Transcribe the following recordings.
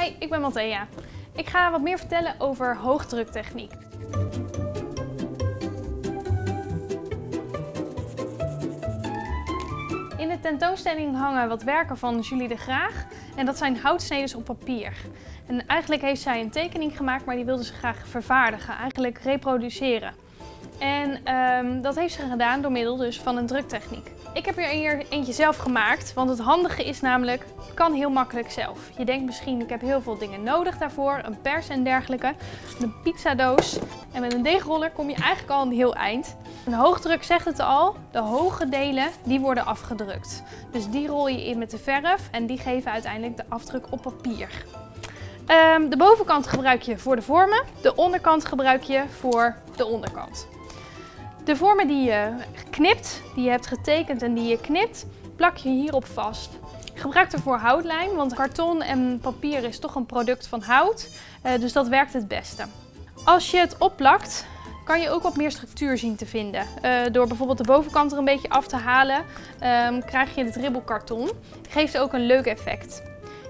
Hi, ik ben Matthea. Ik ga wat meer vertellen over hoogdruktechniek. In de tentoonstelling hangen wat werken van Julie de Graag en dat zijn houtsneden op papier. En eigenlijk heeft zij een tekening gemaakt, maar die wilde ze graag vervaardigen, eigenlijk reproduceren. En ehm, dat heeft ze gedaan door middel dus van een druktechniek. Ik heb hier eentje zelf gemaakt, want het handige is namelijk, kan heel makkelijk zelf. Je denkt misschien, ik heb heel veel dingen nodig daarvoor, een pers en dergelijke, een pizzadoos. En met een deegroller kom je eigenlijk al een heel eind. Een hoogdruk zegt het al, de hoge delen die worden afgedrukt. Dus die rol je in met de verf en die geven uiteindelijk de afdruk op papier. Ehm, de bovenkant gebruik je voor de vormen, de onderkant gebruik je voor de onderkant. De vormen die je knipt, die je hebt getekend en die je knipt, plak je hierop vast. Gebruik ervoor houtlijm, want karton en papier is toch een product van hout, eh, dus dat werkt het beste. Als je het opplakt, kan je ook wat meer structuur zien te vinden. Uh, door bijvoorbeeld de bovenkant er een beetje af te halen, um, krijg je het ribbelkarton. Geeft ook een leuk effect.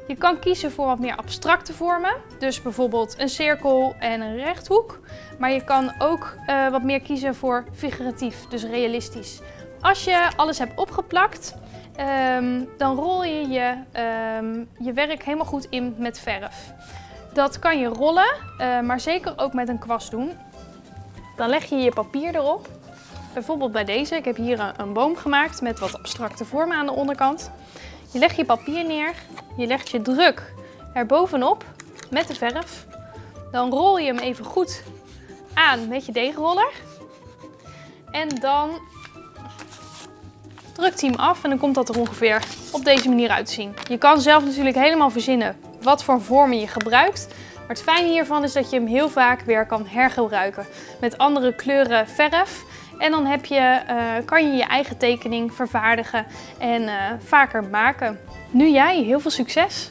Je kan kiezen voor wat meer abstracte vormen, dus bijvoorbeeld een cirkel en een rechthoek. Maar je kan ook uh, wat meer kiezen voor figuratief, dus realistisch. Als je alles hebt opgeplakt, um, dan rol je je, um, je werk helemaal goed in met verf. Dat kan je rollen, uh, maar zeker ook met een kwast doen. Dan leg je je papier erop. Bijvoorbeeld bij deze, ik heb hier een boom gemaakt met wat abstracte vormen aan de onderkant. Je legt je papier neer, je legt je druk erbovenop met de verf. Dan rol je hem even goed aan met je deegroller. En dan drukt hij hem af en dan komt dat er ongeveer op deze manier uit te zien. Je kan zelf natuurlijk helemaal verzinnen wat voor vormen je gebruikt. Maar het fijne hiervan is dat je hem heel vaak weer kan hergebruiken met andere kleuren verf. En dan heb je, uh, kan je je eigen tekening vervaardigen en uh, vaker maken. Nu jij, heel veel succes!